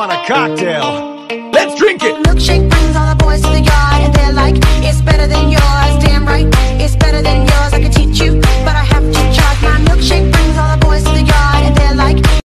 on want a cocktail. Let's drink it. Milkshake